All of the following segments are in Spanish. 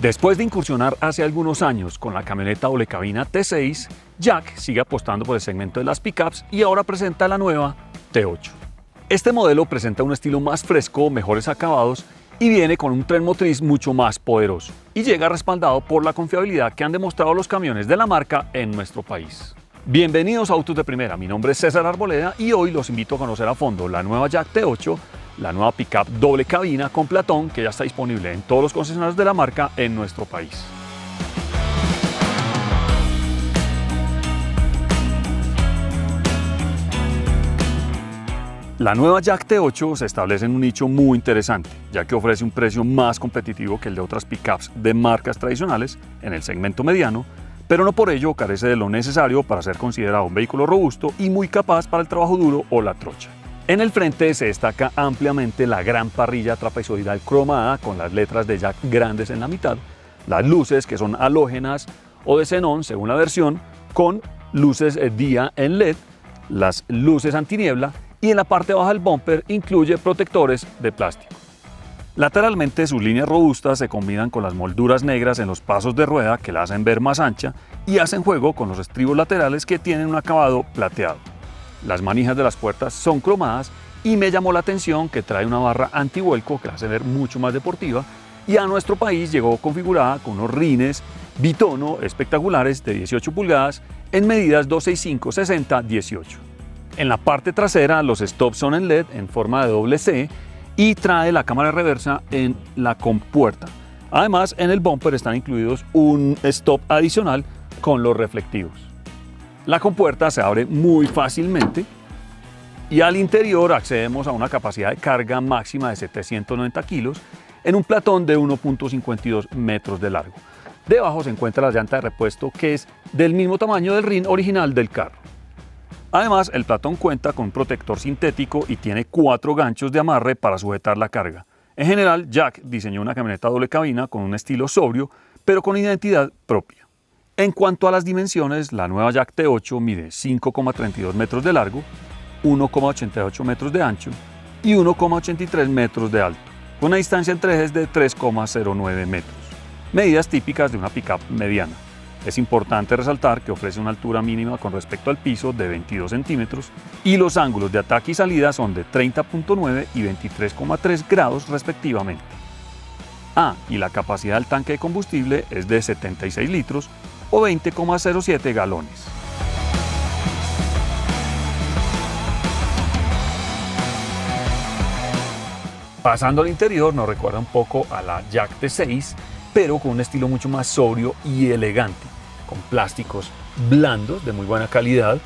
Después de incursionar hace algunos años con la camioneta doble cabina T6, Jack sigue apostando por el segmento de las pickups y ahora presenta la nueva T8. Este modelo presenta un estilo más fresco, mejores acabados y viene con un tren motriz mucho más poderoso y llega respaldado por la confiabilidad que han demostrado los camiones de la marca en nuestro país. Bienvenidos a Autos de Primera, mi nombre es César Arboleda y hoy los invito a conocer a fondo la nueva Jack T8 la nueva pickup doble cabina con platón que ya está disponible en todos los concesionarios de la marca en nuestro país. La nueva Jack T8 se establece en un nicho muy interesante, ya que ofrece un precio más competitivo que el de otras pickups de marcas tradicionales en el segmento mediano, pero no por ello carece de lo necesario para ser considerado un vehículo robusto y muy capaz para el trabajo duro o la trocha. En el frente se destaca ampliamente la gran parrilla trapezoidal cromada con las letras de Jack grandes en la mitad, las luces que son halógenas o de xenón según la versión, con luces día en LED, las luces antiniebla y en la parte baja del bumper incluye protectores de plástico. Lateralmente sus líneas robustas se combinan con las molduras negras en los pasos de rueda que la hacen ver más ancha y hacen juego con los estribos laterales que tienen un acabado plateado. Las manijas de las puertas son cromadas y me llamó la atención que trae una barra antivuelco que la hace ver mucho más deportiva y a nuestro país llegó configurada con unos rines bitono espectaculares de 18 pulgadas en medidas 265, 60, 18. En la parte trasera los stops son en LED en forma de doble C y trae la cámara reversa en la compuerta. Además en el bumper están incluidos un stop adicional con los reflectivos. La compuerta se abre muy fácilmente y al interior accedemos a una capacidad de carga máxima de 790 kilos en un platón de 1.52 metros de largo. Debajo se encuentra la llanta de repuesto que es del mismo tamaño del rin original del carro. Además, el platón cuenta con un protector sintético y tiene cuatro ganchos de amarre para sujetar la carga. En general, Jack diseñó una camioneta doble cabina con un estilo sobrio, pero con identidad propia. En cuanto a las dimensiones, la nueva Jack T8 mide 5,32 metros de largo, 1,88 metros de ancho y 1,83 metros de alto, con una distancia entre ejes de 3,09 metros, medidas típicas de una pickup mediana. Es importante resaltar que ofrece una altura mínima con respecto al piso de 22 centímetros y los ángulos de ataque y salida son de 30.9 y 23,3 grados respectivamente. Ah, y la capacidad del tanque de combustible es de 76 litros o 20,07 galones. Pasando al interior nos recuerda un poco a la Jack T6, pero con un estilo mucho más sobrio y elegante, con plásticos blandos de muy buena calidad,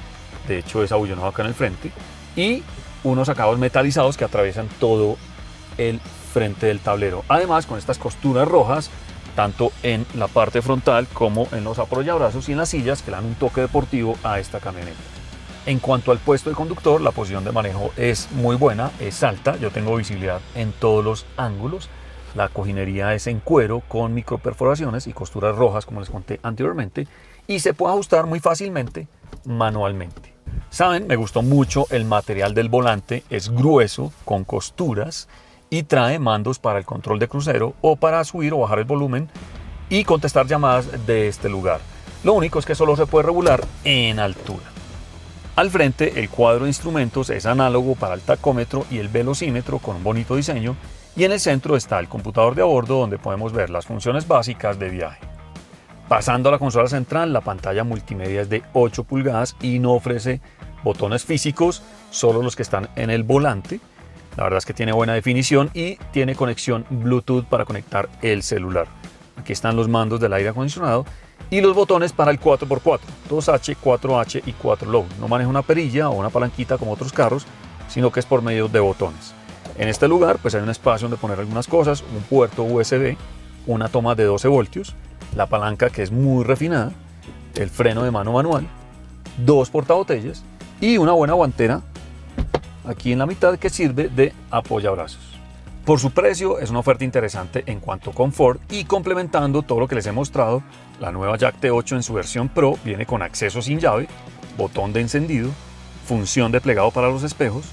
de hecho es abullonado acá en el frente, y unos acabados metalizados que atraviesan todo el frente del tablero. Además, con estas costuras rojas tanto en la parte frontal como en los apoyabrazos y en las sillas que le dan un toque deportivo a esta camioneta. En cuanto al puesto de conductor, la posición de manejo es muy buena, es alta, yo tengo visibilidad en todos los ángulos. La cojinería es en cuero con microperforaciones y costuras rojas, como les conté anteriormente, y se puede ajustar muy fácilmente manualmente. Saben, me gustó mucho el material del volante, es grueso, con costuras y trae mandos para el control de crucero o para subir o bajar el volumen y contestar llamadas de este lugar. Lo único es que solo se puede regular en altura. Al frente el cuadro de instrumentos es análogo para el tacómetro y el velocímetro con un bonito diseño y en el centro está el computador de a bordo donde podemos ver las funciones básicas de viaje. Pasando a la consola central, la pantalla multimedia es de 8 pulgadas y no ofrece botones físicos, solo los que están en el volante la verdad es que tiene buena definición y tiene conexión Bluetooth para conectar el celular. Aquí están los mandos del aire acondicionado y los botones para el 4x4, 2H, 4H y 4 Low. No maneja una perilla o una palanquita como otros carros, sino que es por medio de botones. En este lugar pues hay un espacio donde poner algunas cosas, un puerto USB, una toma de 12 voltios, la palanca que es muy refinada, el freno de mano manual, dos portabotellas y una buena guantera aquí en la mitad que sirve de apoyabrazos. Por su precio es una oferta interesante en cuanto a confort y complementando todo lo que les he mostrado, la nueva Jack T8 en su versión Pro viene con acceso sin llave, botón de encendido, función de plegado para los espejos,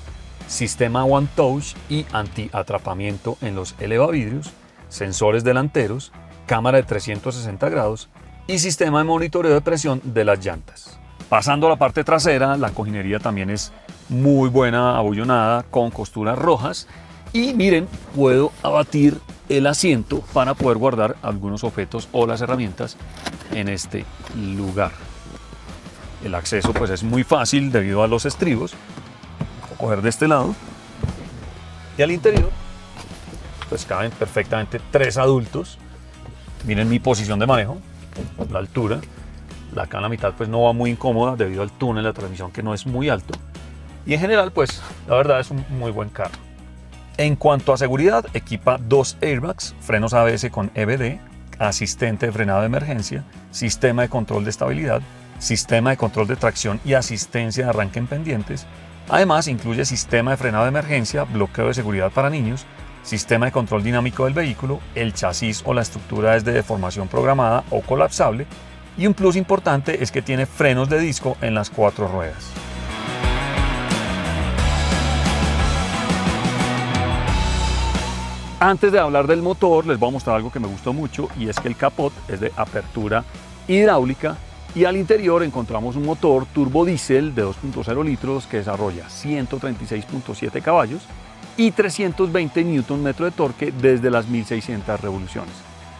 sistema One Touch y anti-atrapamiento en los elevavidrios, sensores delanteros, cámara de 360 grados y sistema de monitoreo de presión de las llantas. Pasando a la parte trasera, la cojinería también es muy buena, abullonada, con costuras rojas. Y miren, puedo abatir el asiento para poder guardar algunos objetos o las herramientas en este lugar. El acceso pues es muy fácil debido a los estribos. Coger de este lado. Y al interior pues caben perfectamente tres adultos. Miren mi posición de manejo, la altura. La acá en la mitad pues no va muy incómoda debido al túnel de transmisión que no es muy alto. Y en general pues la verdad es un muy buen carro. En cuanto a seguridad, equipa dos airbags, frenos ABS con EBD, asistente de frenado de emergencia, sistema de control de estabilidad, sistema de control de tracción y asistencia de arranque en pendientes. Además, incluye sistema de frenado de emergencia, bloqueo de seguridad para niños, sistema de control dinámico del vehículo, el chasis o la estructura es de deformación programada o colapsable y un plus importante es que tiene frenos de disco en las cuatro ruedas. Antes de hablar del motor, les voy a mostrar algo que me gustó mucho y es que el capot es de apertura hidráulica y al interior encontramos un motor turbo diésel de 2.0 litros que desarrolla 136.7 caballos y 320 Nm de torque desde las 1600 revoluciones,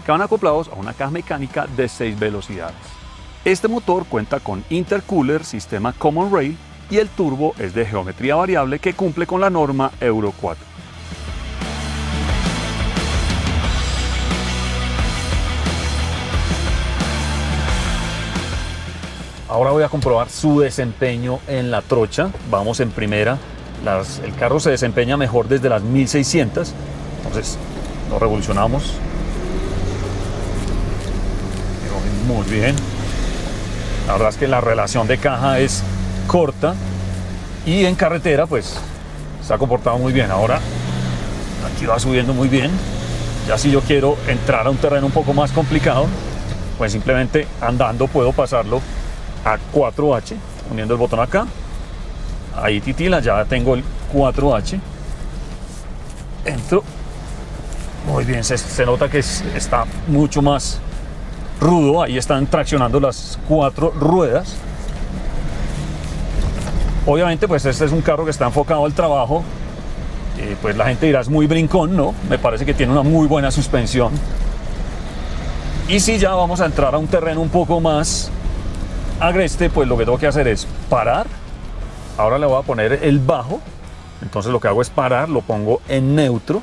que van acoplados a una caja mecánica de 6 velocidades. Este motor cuenta con intercooler, sistema Common Rail y el turbo es de geometría variable que cumple con la norma Euro 4. Ahora voy a comprobar su desempeño en la trocha. Vamos en primera. el carro se desempeña mejor desde las 1600. Entonces lo revolucionamos. Muy bien. La verdad es que la relación de caja es corta y en carretera pues se ha comportado muy bien. Ahora aquí va subiendo muy bien. Ya si yo quiero entrar a un terreno un poco más complicado, pues simplemente andando puedo pasarlo a 4H, poniendo el botón acá. Ahí titila, ya tengo el 4H. Entro. Muy bien, se, nota que está mucho más rudo. Ahí están traccionando las cuatro ruedas. Obviamente, pues este es un carro que está enfocado al trabajo. Eh, pues la gente dirá, es muy brincón, ¿no? Me parece que tiene una muy buena suspensión. Y si ya vamos a entrar a un terreno un poco más agreste, pues lo que tengo que hacer es parar. Ahora le voy a poner el bajo. Entonces lo que hago es parar, lo pongo en neutro,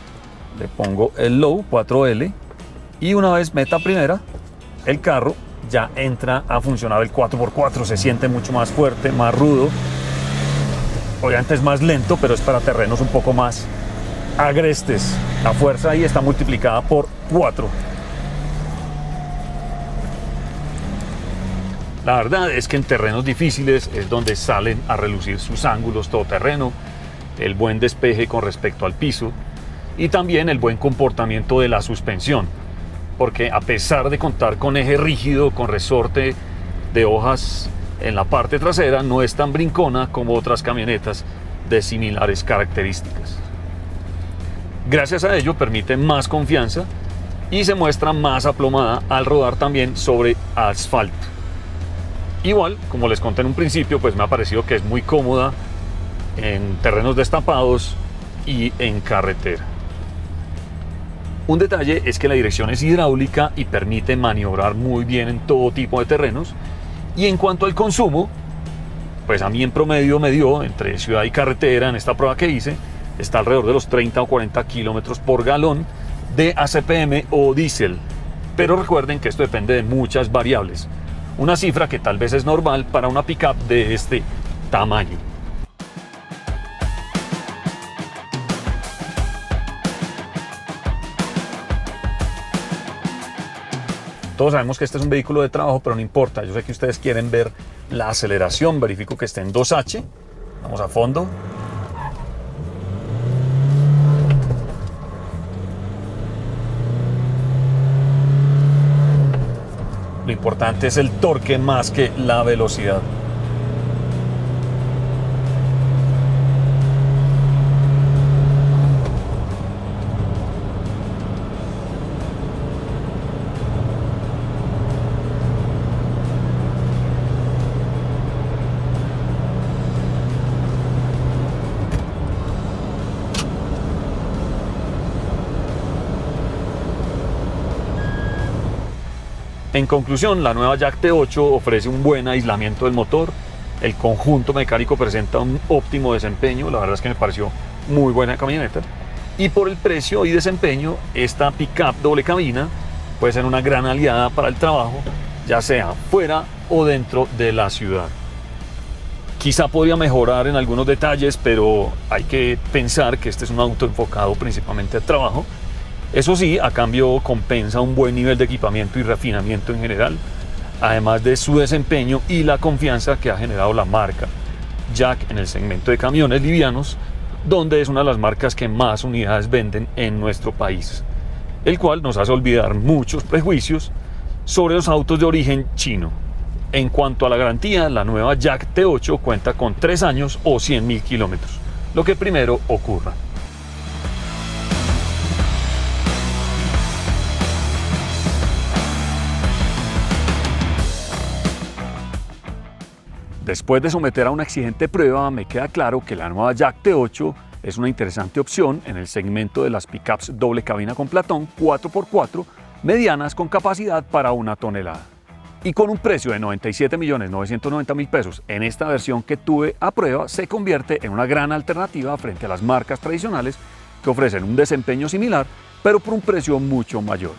le pongo el low 4L y una vez meta primera, el carro ya entra a funcionar el 4x4, se siente mucho más fuerte, más rudo. Obviamente es más lento, pero es para terrenos un poco más agrestes. La fuerza ahí está multiplicada por 4. La verdad es que en terrenos difíciles es donde salen a relucir sus ángulos todoterreno, el buen despeje con respecto al piso y también el buen comportamiento de la suspensión, porque a pesar de contar con eje rígido, con resorte de hojas en la parte trasera, no es tan brincona como otras camionetas de similares características. Gracias a ello permite más confianza y se muestra más aplomada al rodar también sobre asfalto. Igual, como les conté en un principio, pues me ha parecido que es muy cómoda en terrenos destapados y en carretera. Un detalle es que la dirección es hidráulica y permite maniobrar muy bien en todo tipo de terrenos. Y en cuanto al consumo, pues a mí en promedio me dio entre ciudad y carretera en esta prueba que hice, está alrededor de los 30 o 40 kilómetros por galón de ACPM o diésel. Pero recuerden que esto depende de muchas variables una cifra que tal vez es normal para una pickup de este tamaño. Todos sabemos que este es un vehículo de trabajo, pero no importa. Yo sé que ustedes quieren ver la aceleración. Verifico que esté en 2H. Vamos a fondo. Lo importante es el torque más que la velocidad. En conclusión, la nueva Jack T8 ofrece un buen aislamiento del motor, el conjunto mecánico presenta un óptimo desempeño, la verdad es que me pareció muy buena camioneta. Y por el precio y desempeño, esta pickup doble cabina puede ser una gran aliada para el trabajo, ya sea fuera o dentro de la ciudad. Quizá podría mejorar en algunos detalles, pero hay que pensar que este es un auto enfocado principalmente al trabajo. Eso sí, a cambio compensa un buen nivel de equipamiento y refinamiento en general, además de su desempeño y la confianza que ha generado la marca Jack en el segmento de camiones livianos, donde es una de las marcas que más unidades venden en nuestro país, el cual nos hace olvidar muchos prejuicios sobre los autos de origen chino. En cuanto a la garantía, la nueva Jack T8 cuenta con 3 años o 100.000 kilómetros, lo que primero ocurra. Después de someter a una exigente prueba, me queda claro que la nueva Jack T8 es una interesante opción en el segmento de las pickups doble cabina con platón 4x4 medianas con capacidad para una tonelada. Y con un precio de 97.990.000 pesos en esta versión que tuve a prueba, se convierte en una gran alternativa frente a las marcas tradicionales que ofrecen un desempeño similar, pero por un precio mucho mayor.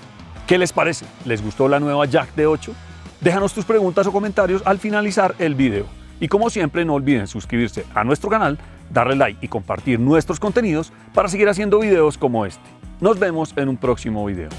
¿Qué les parece? ¿Les gustó la nueva Jack D8? Déjanos tus preguntas o comentarios al finalizar el video. Y como siempre, no olviden suscribirse a nuestro canal, darle like y compartir nuestros contenidos para seguir haciendo videos como este. Nos vemos en un próximo video.